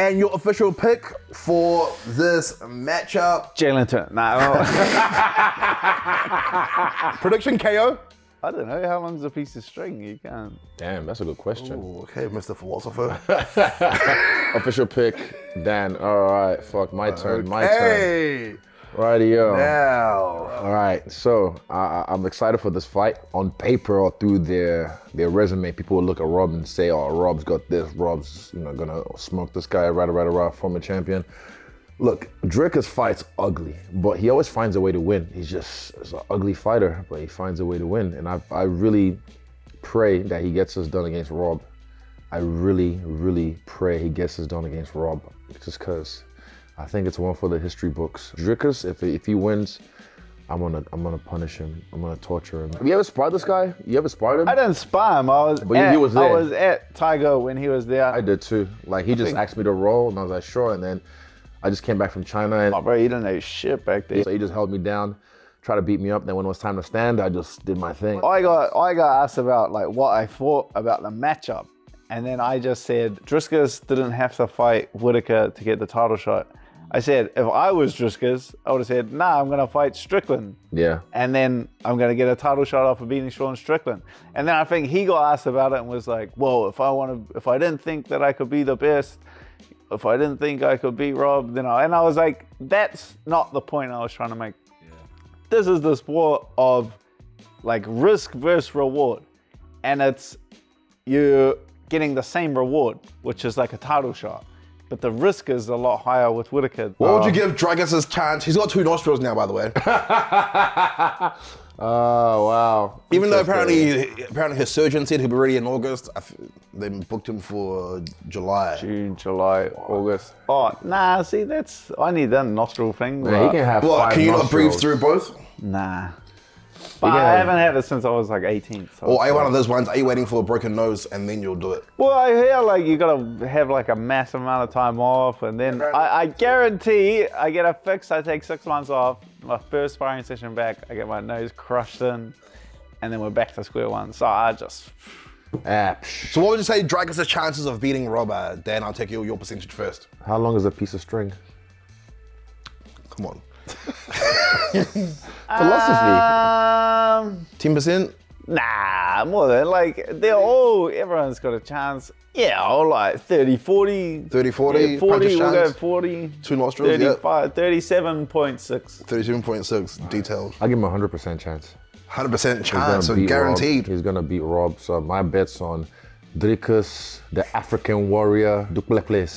And your official pick for this matchup? Jalin Turner. Nah, Prediction KO? I don't know. How long's a piece of string? You can't. Damn, that's a good question. Ooh, okay, Mr. Philosopher. Official pick, Dan. All right, fuck, my turn, my turn. Rightio. Now. All right, so I, I'm excited for this fight. On paper or through their their resume, people will look at Rob and say, "Oh, Rob's got this. Rob's you know gonna smoke this guy." Right, right, right. Former champion. Look, Dricus fights ugly, but he always finds a way to win. He's just he's an ugly fighter, but he finds a way to win. And I I really pray that he gets this done against Rob. I really, really pray he gets this done against Rob, just because I think it's one for the history books. Dricus, if if he wins, I'm gonna I'm gonna punish him. I'm gonna torture him. Have you ever sparred this guy? You ever sparred him? I didn't spar him. I was. But at, was I was at Tiger when he was there. I did too. Like he just think- asked me to roll, and I was like, sure. And then I just came back from China, and oh, bro, you didn't know shit back there. so he just held me down, tried to beat me up. Then when it was time to stand, I just did my thing. I got I got asked about like what I thought about the matchup, and then I just said Dricus didn't have to fight Whittaker to get the title shot. I said if I was Dricus, I would have said, Nah, I'm gonna fight Strickland, Yeah. and then I'm gonna get a title shot off of beating Sean Strickland. And then I think he got asked about it and was like, Well, if I want to, if I didn't think that I could be the best. If I didn't think I could beat Rob, then I, and I was like, that's not the point I was trying to make. This is the sport of like risk versus reward. And it's you're getting the same reward, which is like a title shot. But the risk is a lot higher with Whittaker. What would you um, give Dricus' chance? He's got two nostrils now, by the way. Oh wow. Even though apparently, apparently his surgeon said he'll be ready in August. I f- they booked him for July. June, July, August. Oh, nah, see, that's, I need that nostril thing. Man, he can have What? five Can you not breathe through both? Nah. But can I have- haven't had it since I was like 18. So Or are you one of those ones? Are you waiting for a broken nose and then you'll do it? Well, I hear like you gotta have like a massive amount of time off, and then I, I guarantee I get a fix. I take six months off. My first sparring session back, I get my nose crushed in, and then we're back to square one. So I just Ah, psh. So what would you say Dricus' chances of beating Rob are? Dan, I'll take your, your percentage first. How long is a piece of string? Come on. Philosophy. um 10%? nah more than like they're all everyone's got a chance. Yeah, all like 30, 40. 30, 40, yeah, 40, puncher's we'll go 40. Two nostrils, yeah. 35, 37.6. 37.6 details. I give him a hundred percent chance. 100% chance, so beat guaranteed. Rob. He's gonna beat Rob. So my bet's on Dricus, the African warrior, Du Plessis.